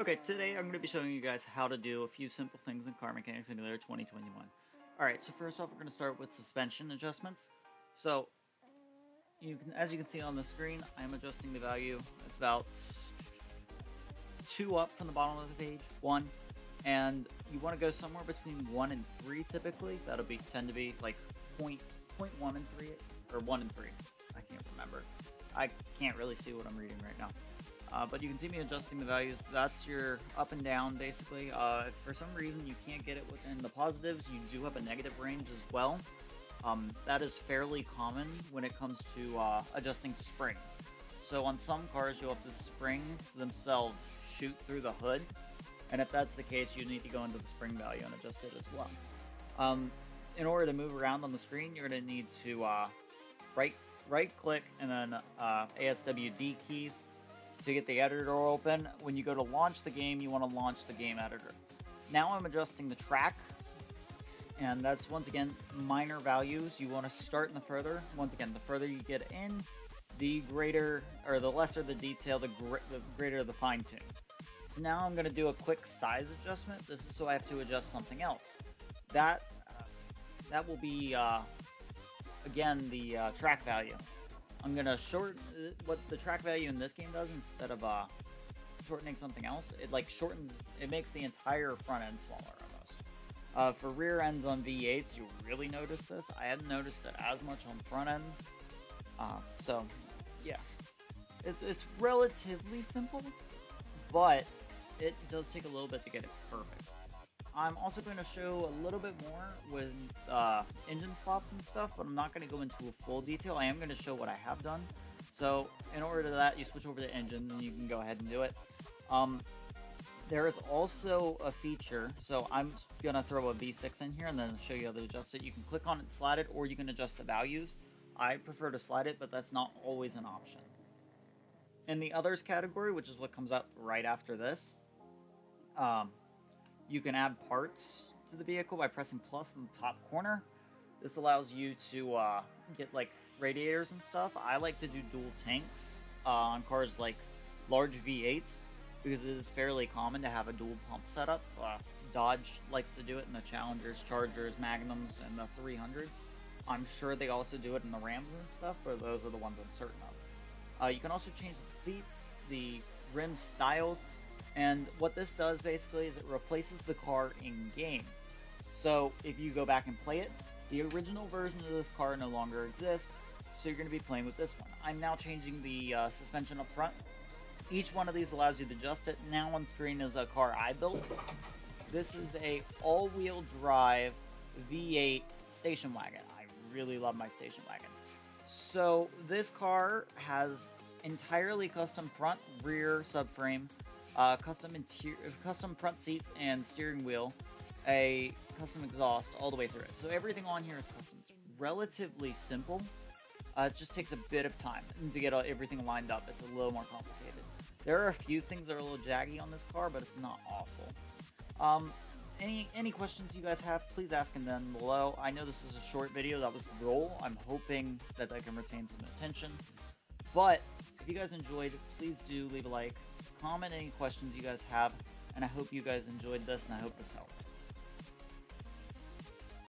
Okay, today I'm going to be showing you guys how to do a few simple things in Car Mechanic Simulator 2021. Alright, so first off we're going to start with suspension adjustments. So, you can, as you can see on the screen, I'm adjusting the value. It's about two up from the bottom of the page, one, and you want to go somewhere between one and three typically. That'll be tend to be like point point one and three, or one and three. I can't remember. I can't really see what I'm reading right now. Uh, but you can see me adjusting the values. That's your up and down, basically. Uh, if for some reason you can't get it within the positives, you do have a negative range as well. Um, that is fairly common when it comes to uh, adjusting springs. So on some cars, you'll have the springs themselves shoot through the hood. And if that's the case, you need to go into the spring value and adjust it as well. Um, in order to move around on the screen, you're going to need to uh, right right click and then uh, ASWD keys to get the editor open. When you go to launch the game, you want to launch the game editor. Now I'm adjusting the track, and that's once again minor values. You want to start in the further. Once again, the further you get in, the greater or the lesser the detail, the, gr the greater the fine tune. So now I'm going to do a quick size adjustment. This is so I have to adjust something else. That uh, that will be uh, again the uh, track value. I'm gonna shorten what the track value in this game does instead of uh, shortening something else. It like shortens, it makes the entire front end smaller almost. Uh, for rear ends on V8s, you really notice this. I hadn't noticed it as much on front ends. Uh, so, yeah, it's it's relatively simple, but it does take a little bit to get it perfect. I'm also going to show a little bit more with uh, engine swaps and stuff, but I'm not going to go into a full detail. I am going to show what I have done. So in order to that, you switch over to engine and you can go ahead and do it. Um, there is also a feature, so I'm going to throw a V6 in here and then show you how to adjust it. You can click on it, slide it, or you can adjust the values. I prefer to slide it, but that's not always an option. In the others category, which is what comes up right after this, um, you can add parts to the vehicle by pressing plus in the top corner. This allows you to uh, get like radiators and stuff. I like to do dual tanks uh, on cars like large V8s because it is fairly common to have a dual pump setup. Uh, Dodge likes to do it in the Challengers, Chargers, Magnums, and the 300s. I'm sure they also do it in the Rams and stuff, but those are the ones I'm certain of. Uh, you can also change the seats, the rim styles, and what this does basically is it replaces the car in game. So if you go back and play it, the original version of this car no longer exists, so you're going to be playing with this one. I'm now changing the uh, suspension up front. Each one of these allows you to adjust it. Now on screen is a car I built. This is a all-wheel drive V8 station wagon. I really love my station wagons. So this car has entirely custom front, rear subframe, uh, custom interior, custom front seats and steering wheel, a custom exhaust all the way through it. So everything on here is custom. It's relatively simple. Uh, it just takes a bit of time to get everything lined up. It's a little more complicated. There are a few things that are a little jaggy on this car, but it's not awful. Um, any any questions you guys have, please ask them down below. I know this is a short video. That was the goal. I'm hoping that I can retain some attention. But if you guys enjoyed, please do leave a like, comment any questions you guys have, and I hope you guys enjoyed this and I hope this helped.